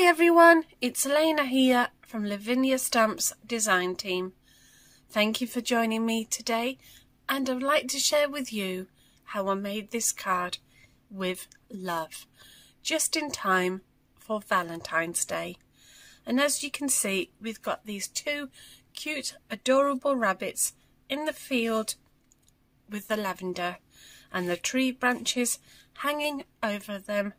Hi everyone, it's Eleana here from Lavinia Stamps design team. Thank you for joining me today and I'd like to share with you how I made this card with love just in time for Valentine's Day. And as you can see we've got these two cute adorable rabbits in the field with the lavender and the tree branches hanging over them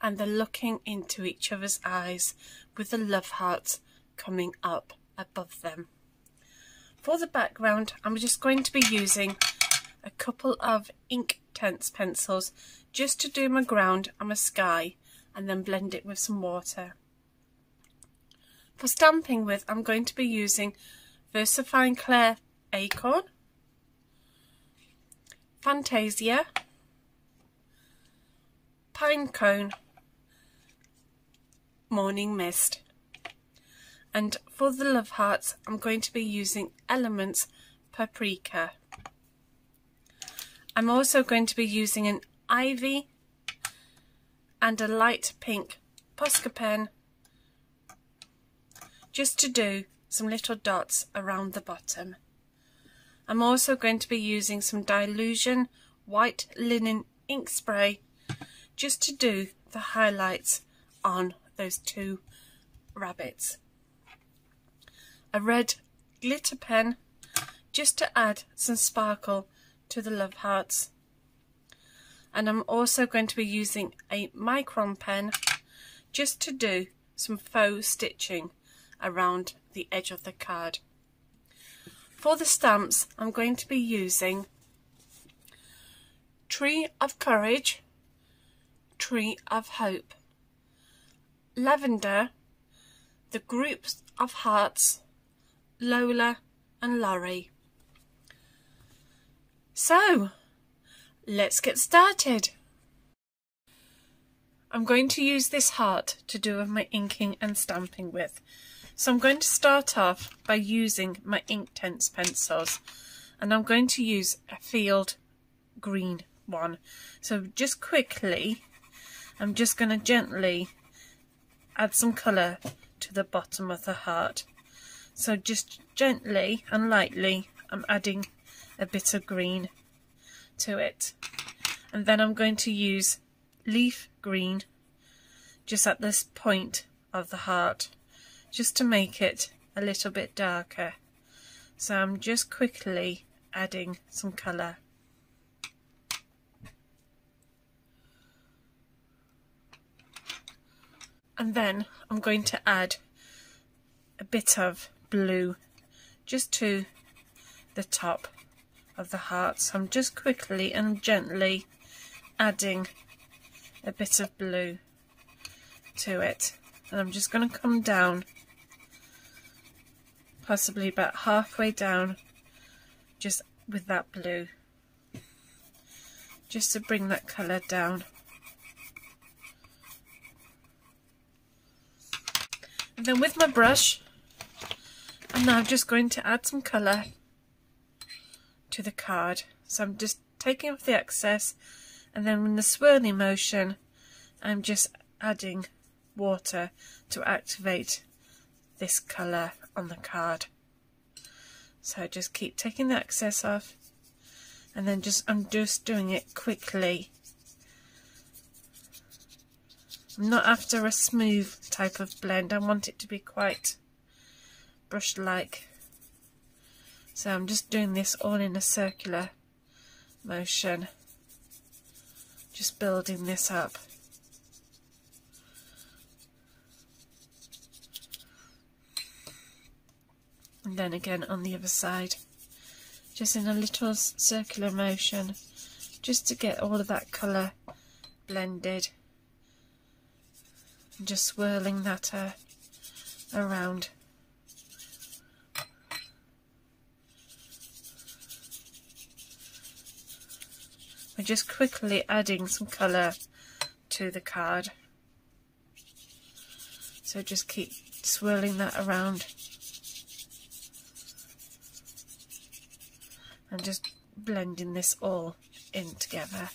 and they're looking into each other's eyes with the love hearts coming up above them. For the background I'm just going to be using a couple of ink tense pencils just to do my ground and my sky and then blend it with some water. For stamping with I'm going to be using VersaFine Clair Acorn, Fantasia, Pinecone Morning Mist. And for the love hearts, I'm going to be using Elements Paprika. I'm also going to be using an ivy and a light pink Posca pen just to do some little dots around the bottom. I'm also going to be using some Dilution white linen ink spray just to do the highlights on those two rabbits. A red glitter pen just to add some sparkle to the love hearts. And I'm also going to be using a micron pen just to do some faux stitching around the edge of the card. For the stamps, I'm going to be using Tree of Courage, Tree of Hope, Lavender, the groups of hearts, Lola and Laurie. So, let's get started. I'm going to use this heart to do my inking and stamping with. So I'm going to start off by using my Inktense pencils and I'm going to use a field green one. So just quickly, I'm just going to gently add some colour to the bottom of the heart. So just gently and lightly I'm adding a bit of green to it. And then I'm going to use leaf green just at this point of the heart just to make it a little bit darker. So I'm just quickly adding some colour. And then I'm going to add a bit of blue just to the top of the heart. So I'm just quickly and gently adding a bit of blue to it. And I'm just going to come down possibly about halfway down just with that blue just to bring that colour down then with my brush, I'm now just going to add some colour to the card. So I'm just taking off the excess and then in the swirling motion, I'm just adding water to activate this colour on the card. So I just keep taking the excess off and then just I'm just doing it quickly I'm not after a smooth type of blend. I want it to be quite brush-like. So I'm just doing this all in a circular motion. Just building this up. And then again on the other side. Just in a little circular motion. Just to get all of that colour blended just swirling that uh, around. I'm just quickly adding some colour to the card. So just keep swirling that around. And just blending this all in together.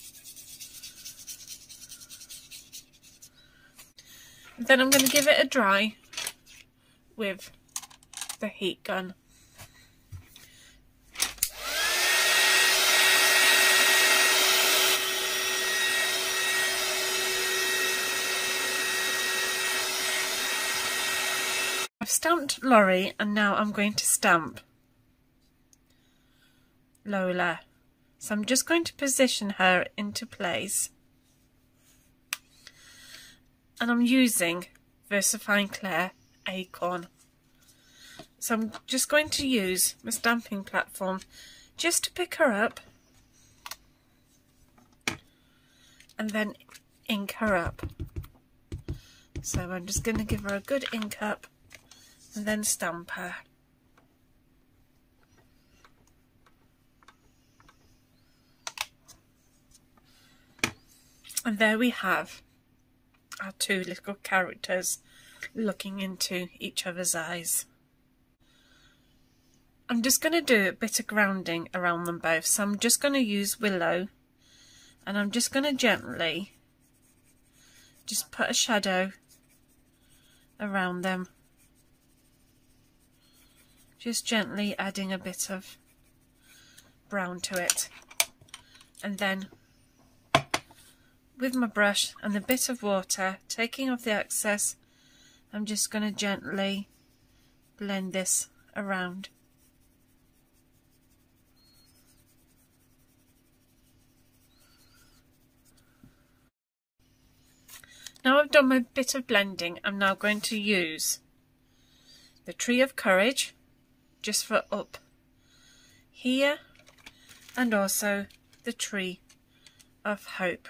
Then I'm going to give it a dry with the heat gun. I've stamped Laurie and now I'm going to stamp Lola. So I'm just going to position her into place. And I'm using VersaFine Clair Acorn. So I'm just going to use my stamping platform just to pick her up and then ink her up. So I'm just going to give her a good ink up and then stamp her. And there we have our two little characters looking into each other's eyes. I'm just going to do a bit of grounding around them both. So I'm just going to use Willow and I'm just going to gently just put a shadow around them just gently adding a bit of brown to it and then with my brush and a bit of water taking off the excess I'm just going to gently blend this around Now I've done my bit of blending, I'm now going to use the Tree of Courage just for up here and also the tree of hope.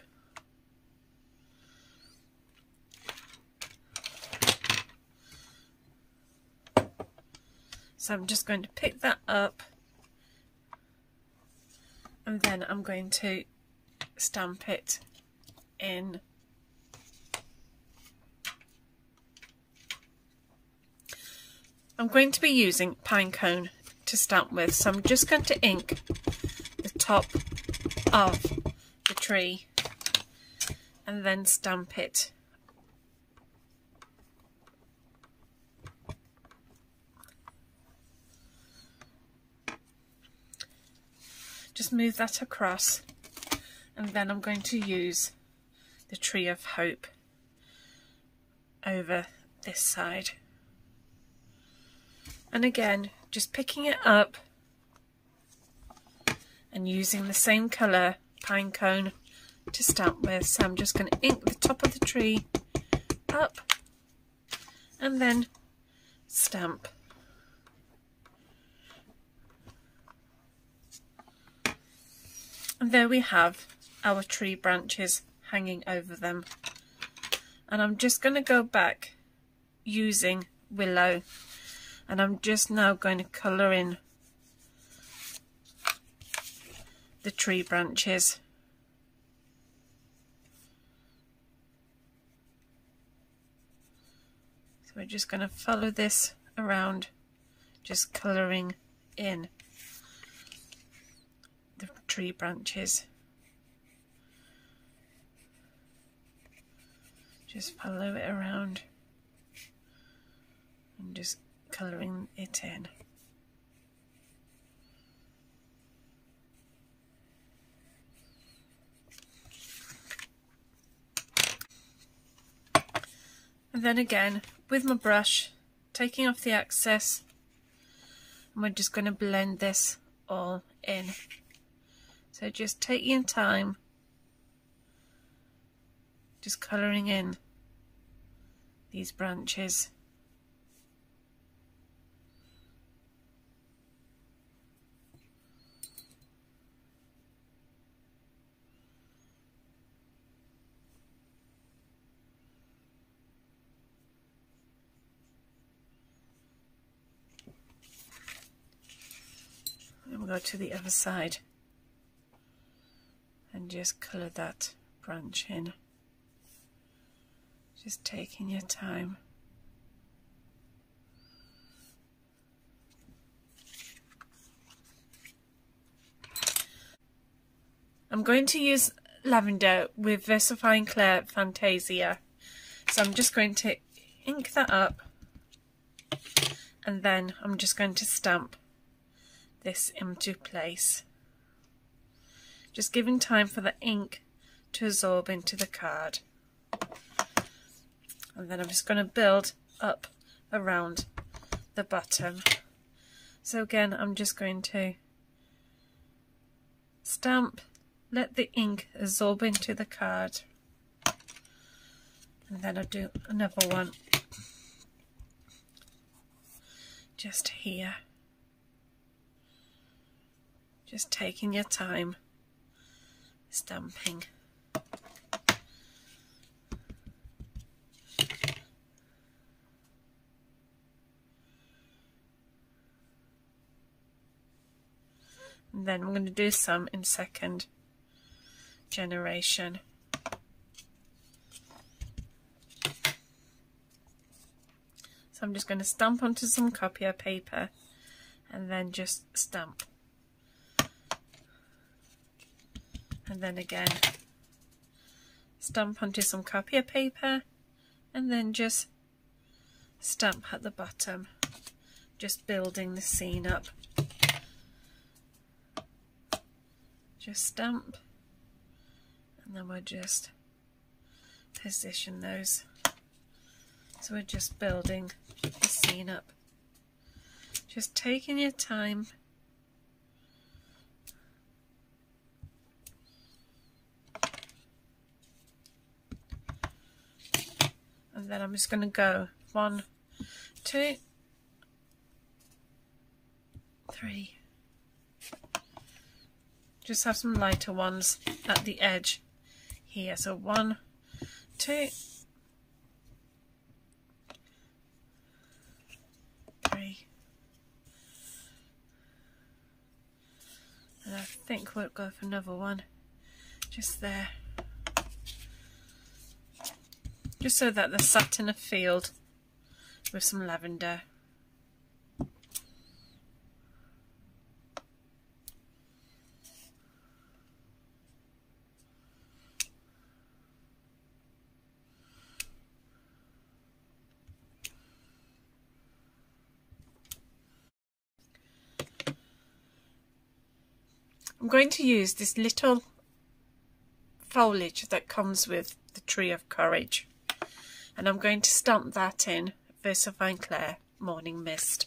So I'm just going to pick that up. And then I'm going to stamp it in. I'm going to be using pine cone to stamp with. So I'm just going to ink the top of the tree and then stamp it just move that across. And then I'm going to use the tree of hope over this side. And again just picking it up and using the same colour pine cone to stamp with. So I'm just going to ink the top of the tree up and then stamp and there we have our tree branches hanging over them. And I'm just going to go back using willow. And I'm just now going to colour in the tree branches. So we're just going to follow this around, just colouring in tree branches. Just follow it around and just colouring it in. And then again, with my brush, taking off the excess, and we're just going to blend this all in. So just take your time, just colouring in these branches. we'll go to the other side and just colour that branch in. Just taking your time. I'm going to use lavender with VersaFine Clair Fantasia. So I'm just going to ink that up and then I'm just going to stamp this into place. Just giving time for the ink to absorb into the card. And then I'm just going to build up around the bottom. So again, I'm just going to stamp, let the ink absorb into the card. And then I'll do another one just here. Just taking your time stamping. And then I'm going to do some in second generation. So I'm just going to stamp onto some copier paper and then just stamp. And then again stamp onto some copier paper and then just stamp at the bottom just building the scene up. Just stamp and then we'll just position those. So we're just building the scene up. Just taking your time then I'm just going to go one two three just have some lighter ones at the edge here. So one, two, three, and I think we'll go for another one just there. Just so that they're sat in a field with some lavender. I'm going to use this little foliage that comes with the Tree of Courage and I'm going to stamp that in VersaFine Clair Morning Mist.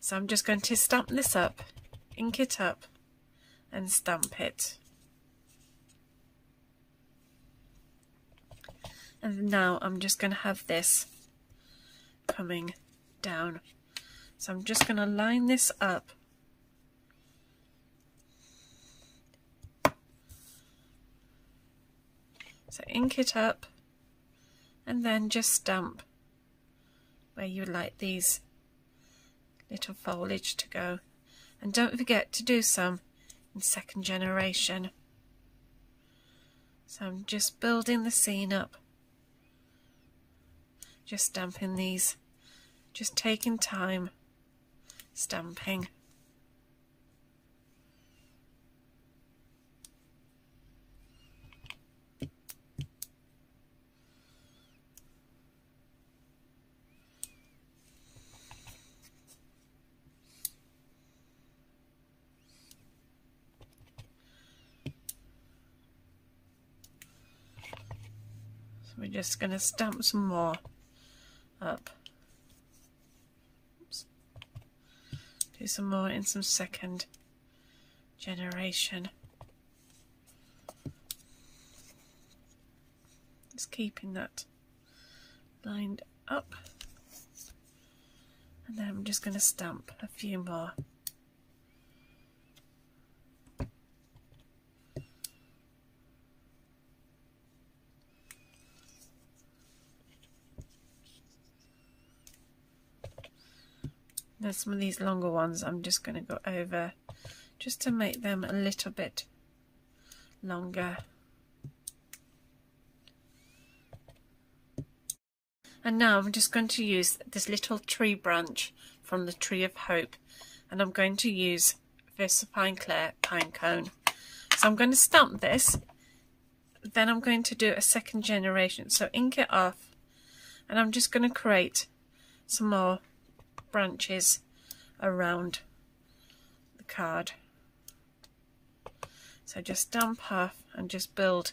So I'm just going to stamp this up, ink it up and stamp it. And now I'm just going to have this coming down. So I'm just going to line this up So ink it up and then just stamp where you would like these little foliage to go. And don't forget to do some in second generation. So I'm just building the scene up. Just stamping these. Just taking time stamping. we're just going to stamp some more up. Do some more in some second generation. Just keeping that lined up. And then I'm just going to stamp a few more. There's some of these longer ones I'm just going to go over just to make them a little bit longer. And now I'm just going to use this little tree branch from the Tree of Hope and I'm going to use VersaFine Clair Pine Cone. So I'm going to stamp this then I'm going to do a second generation. So ink it off and I'm just going to create some more branches around the card. So just stamp off and just build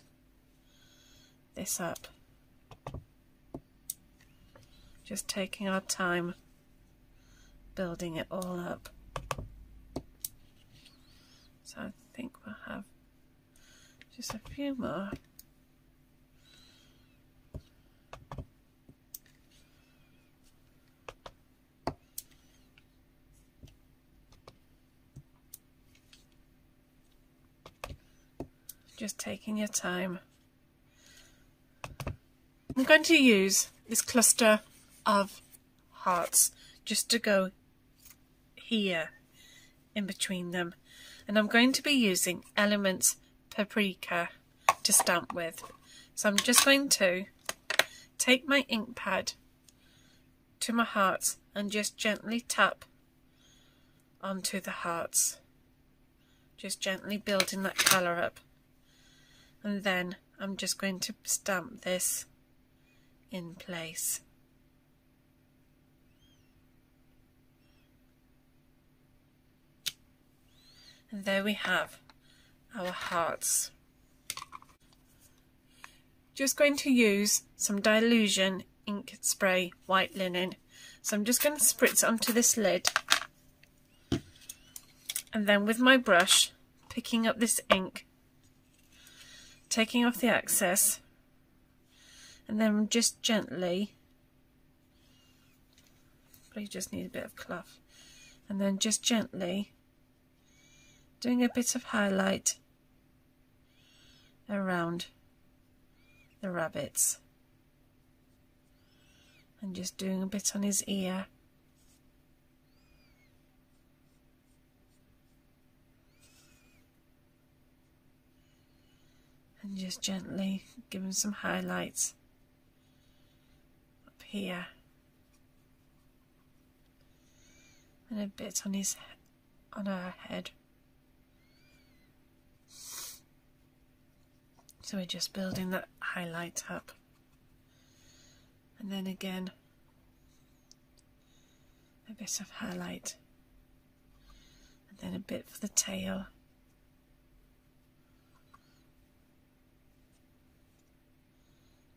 this up. Just taking our time building it all up. So I think we'll have just a few more. Just taking your time. I'm going to use this cluster of hearts just to go here in between them and I'm going to be using Elements Paprika to stamp with. So I'm just going to take my ink pad to my hearts and just gently tap onto the hearts. Just gently building that colour up. And then I'm just going to stamp this in place. And there we have our hearts. Just going to use some Dilution ink spray white linen. So I'm just going to spritz onto this lid. And then with my brush, picking up this ink, taking off the excess, and then just gently, probably just need a bit of cloth, and then just gently. Doing a bit of highlight around the rabbits. And just doing a bit on his ear and just gently giving some highlights up here and a bit on his on her head So we're just building that highlight up. And then again, a bit of highlight. And then a bit for the tail.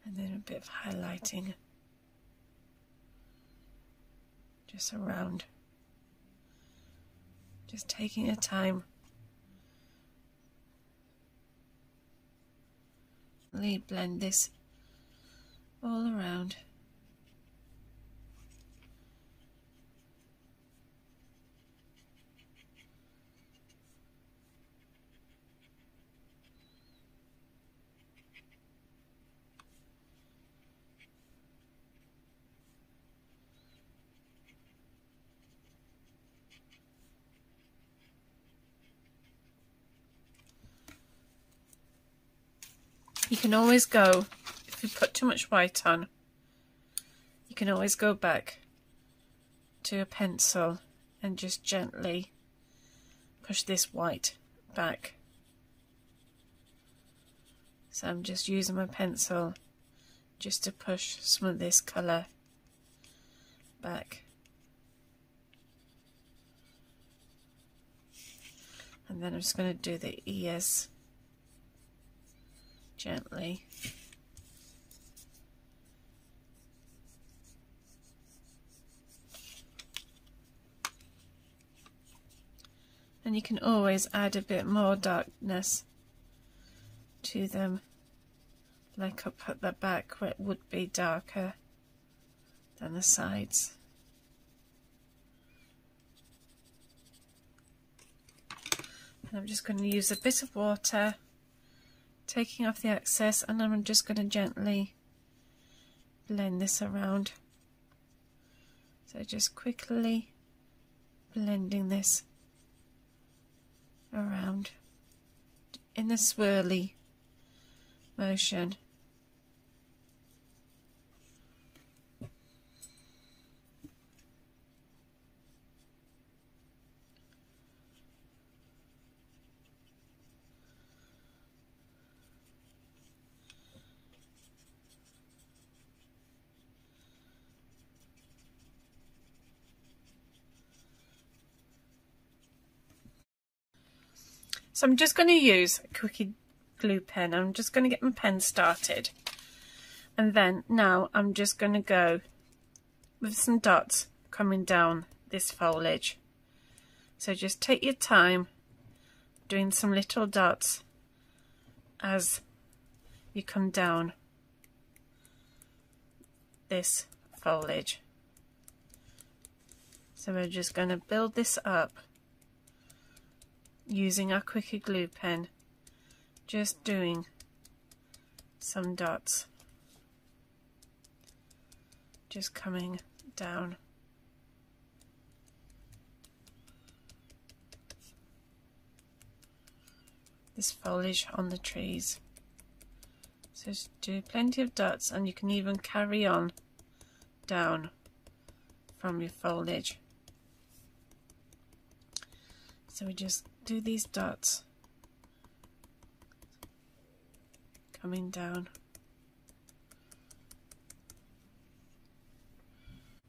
And then a bit of highlighting just around. Just taking your time Really blend this all around. You can always go, if you put too much white on, you can always go back to a pencil and just gently push this white back. So I'm just using my pencil just to push some of this colour back. And then I'm just going to do the ears gently. And you can always add a bit more darkness to them, like up at the back where it would be darker than the sides. And I'm just going to use a bit of water taking off the excess and I'm just going to gently blend this around. So just quickly blending this around in the swirly motion. So I'm just going to use a quickie glue pen. I'm just going to get my pen started. And then now I'm just going to go with some dots coming down this foliage. So just take your time doing some little dots as you come down this foliage. So we're just going to build this up using our quickie glue pen, just doing some dots, just coming down. this foliage on the trees. So just do plenty of dots and you can even carry on down from your foliage. So we just do these dots coming down.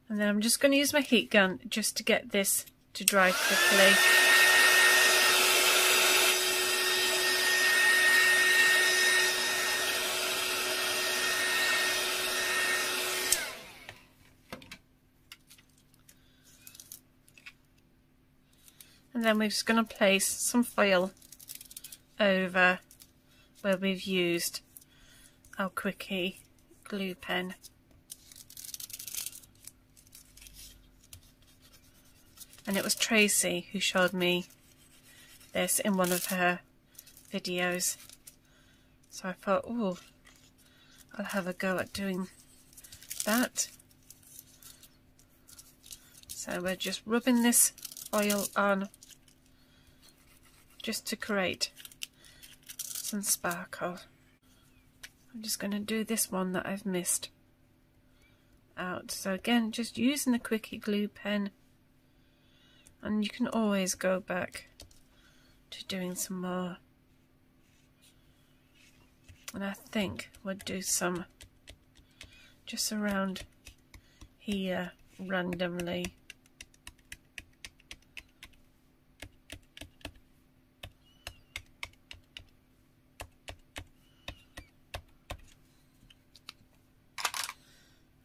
And then I'm just going to use my heat gun just to get this to dry quickly. And then we're just going to place some foil over where we've used our quickie glue pen. And it was Tracey who showed me this in one of her videos. So I thought oh I'll have a go at doing that. So we're just rubbing this oil on just to create some sparkle. I'm just going to do this one that I've missed out. So again, just using the Quickie glue pen and you can always go back to doing some more. And I think we'll do some just around here randomly.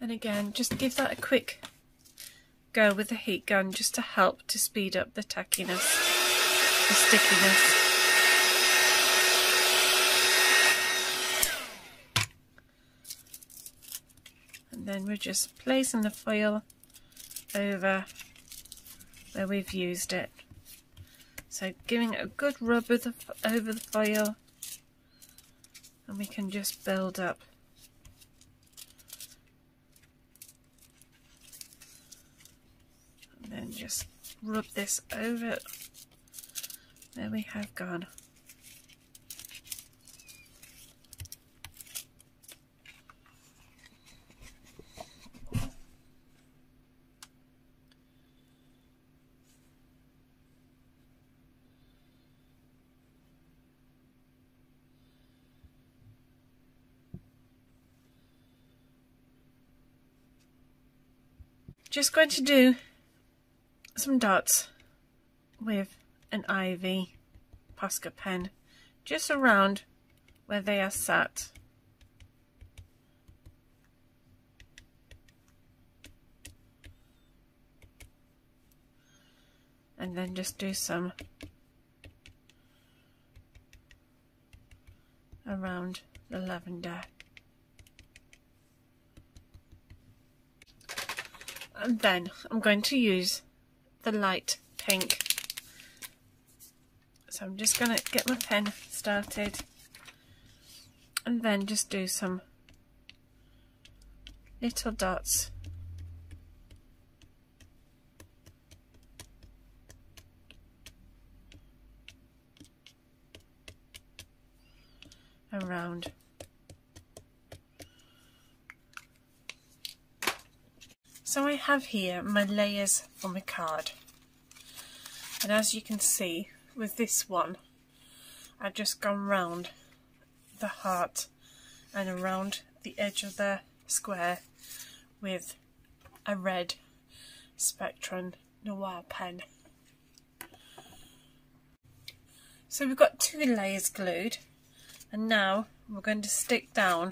And again, just give that a quick go with the heat gun just to help to speed up the tackiness, the stickiness. And then we're just placing the foil over where we've used it. So giving it a good rub the, over the foil and we can just build up just rub this over. There we have gone. Just going to do some dots with an ivy Posca pen just around where they are sat. And then just do some around the lavender. And then I'm going to use the light pink. So I'm just going to get my pen started and then just do some little dots around So I have here my layers for my card. And as you can see, with this one, I've just gone round the heart and around the edge of the square with a red Spectrum Noir pen. So we've got two layers glued and now we're going to stick down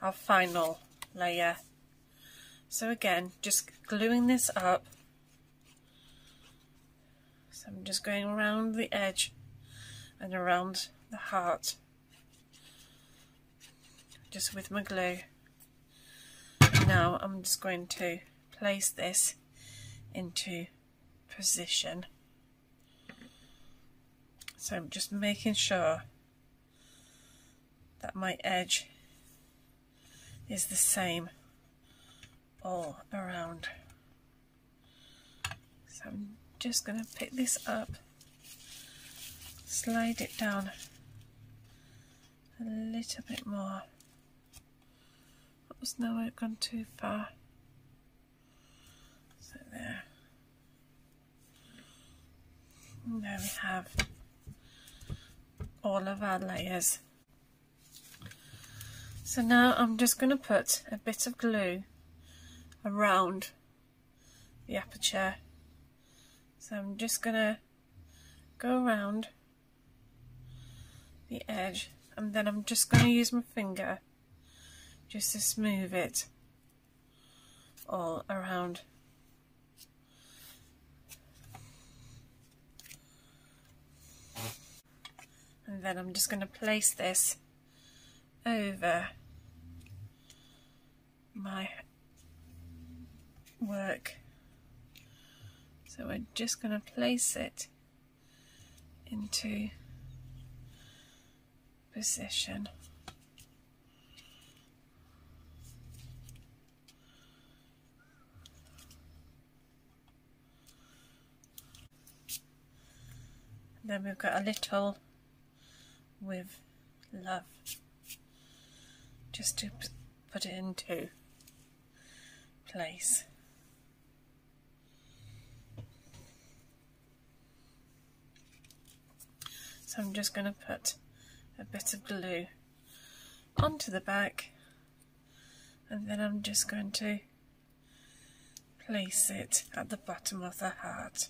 our final layer. So again, just gluing this up. So I'm just going around the edge and around the heart just with my glue. now I'm just going to place this into position. So I'm just making sure that my edge is the same all around. So I'm just going to pick this up, slide it down a little bit more. Oops, now I've gone too far. So there. And there we have all of our layers. So now I'm just going to put a bit of glue around the aperture. So I'm just going to go around the edge and then I'm just going to use my finger just to smooth it all around and then I'm just going to place this over my work so we're just going to place it into position then we've got a little with love just to put it into place. So I'm just going to put a bit of glue onto the back and then I'm just going to place it at the bottom of the heart.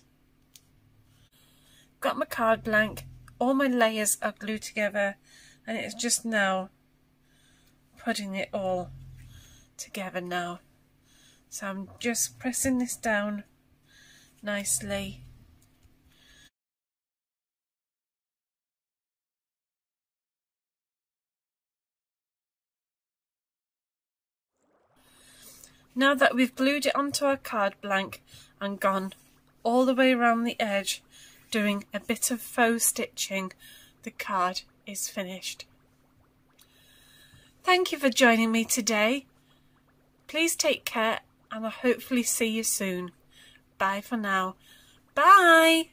Got my card blank all my layers are glued together and it's just now putting it all together now. So I'm just pressing this down nicely. Now that we've glued it onto our card blank and gone all the way around the edge, doing a bit of faux stitching, the card is finished. Thank you for joining me today. Please take care and I'll hopefully see you soon. Bye for now. Bye!